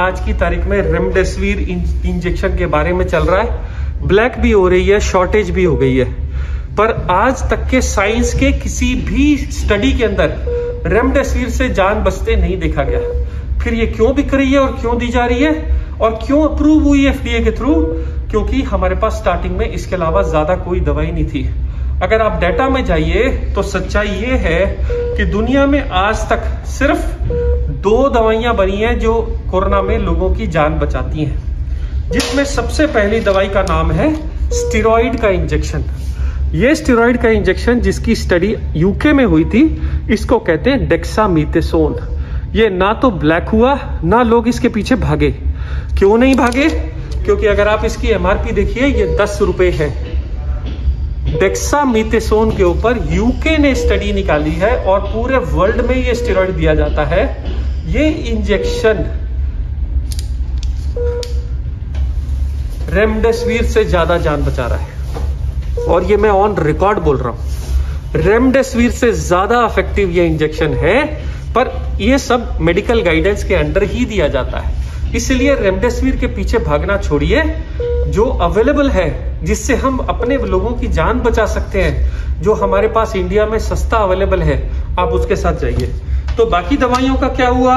आज की तारीख में रेमडेसिविर इंजेक्शन के बारे में चल रहा है। ब्लैक भी हो रही है, शॉर्टेज भी हो गई है। पर आज तक के साइंस के किसी भी स्टडी के अंदर रेमडेसिविर से जान बचते नहीं देखा गया। फिर ये क्यों बिक रही है और क्यों दी जा रही है? और क्यों अप्रूव हुई एफडीए के थ्रू क्योंकि हमारे पास स्टार्टिंग में इसके अलावा ज़्यादा कोई दवाई नहीं थी। अगर आप डेटा में जाइए तो सच्चाई ये है कि दुनिया में आज तक सिर्फ़ दो दवाइयाँ बनी हैं जो कोरोना में लोगों की जान बचाती हैं। जिसमें सबसे पहली दवाई का नाम है स्टेरॉइड का इंजेक्शन। ये स्टेरॉइड का इंजेक्शन जिसकी स्टडी यूके में हुई थी, इसको कहते हैं डेक्सामीथेसोन ये ना तो ब्लैक हुआ, ना लोग इसके पीछे भागे। क्यों नहीं भागे? क्योंकि अगर आप इसकी एमआरपी देखिए, ये दस रुपए है। डेक्सामीथेसोन के ऊपर यूके ने स्टडी निकाली है और पूरे वर्ल्ड में ये स्टेरॉइड दिया जाता है। ये इंजेक्शन रेमडेसिविर से ज़्यादा जान बचा रहा है। और ये मैं ऑन रिकॉर्ड बोल रहा हूँ। रेमडेसिविर से ज़्यादा इफ़ेक्टिव ये इंजेक्शन है, पर ये सब मेडिकल गाइडेंस के अंडर ही दिया जाता है। इसलिए रेमडेसिविर के पीछे भागना छोड़िए, जो अवेलेबल है, जिससे हम अपने लोगों की जान बचा सकते हैं, जो हमारे पास इंडिया में सस्ता अवेलेबल है, आप उसके साथ जाइए। तो बाकी दवाइयों का क्या हुआ?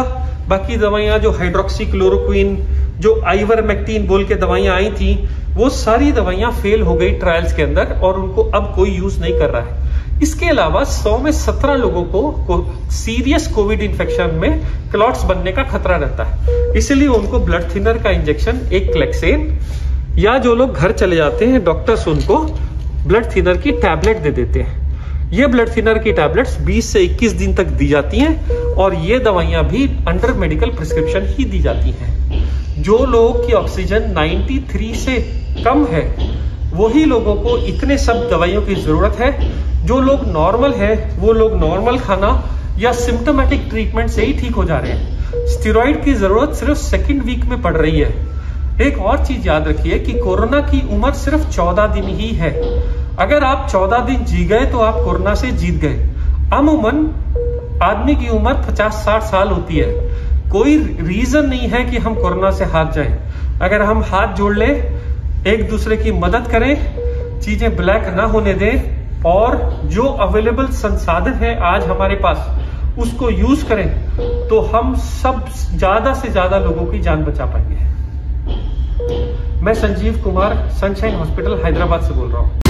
बाकी दवाइयाँ जो हाइड्रोक्सी क्लोरोक्विन जो आइवरमेक्टिन बोल के दवाइयाँ आई थी वो सारी दवाइयाँ फेल हो गई ट्रायल्स के अंदर और उनको अब कोई यूज़ नहीं कर रहा है। इसके अलावा 100 में 17 लोगों को, को सीरियस कोविड इन्फेक्शन में क्लॉट्स बनने का खतरा रहता है। इसलिए उनको ब्लड थिनर का इंजेक्शन एक क्लेक्सेन या जो लोग घर चले जाते हैं डॉक्टर्स उनको ब्लड थिनर की टैबलेट दे देते हैं। ये ब्लड थिनर की टैबलेट्स 20 से 21 दिन तक दी जाती हैं और ये दवाइयाँ भी अंडर मेडिकल प्रिस्क्रिप्शन ही दी जाती हैं। जो लोग की ऑक्सीजन 93 से कम है, वही लोगों को इतने सब दवाइयों की ज़रूरत है। जो लोग नॉर्मल है, वो लोग नॉर्मल खाना या सिम्टोमेटिक ट्रीटमेंट से ही ठीक हो जा रहे हैं। स्टीरोइड की ज़रूरत सिर्फ़ सेकेंड वीक में पड़ रही है। एक और चीज़ याद रखिए कि कोरोना की उम्र सिर्फ़ चौदह दिन ही है। अगर आप चौदह दिन जी गए तो आप कोरोना से जीत गए। अमूमन आदमी की उम्र पचास साठ साल होती है। कोई रीजन नहीं है कि हम कोरोना से हाथ जाए। अगर हम हाथ जोड़ ले, एक दूसरे की मदद करें, चीज़ें ब्लैक ना होने दें और जो अवेलेबल संसाधन है आज हमारे पास, उसको यूज़ करें तो हम सब ज़्यादा से ज़्यादा लोगों की जान बचा पाएँगे। मैं संजीव कुमार सनशाइन हॉस्पिटल हैदराबाद से बोल रहा हूँ।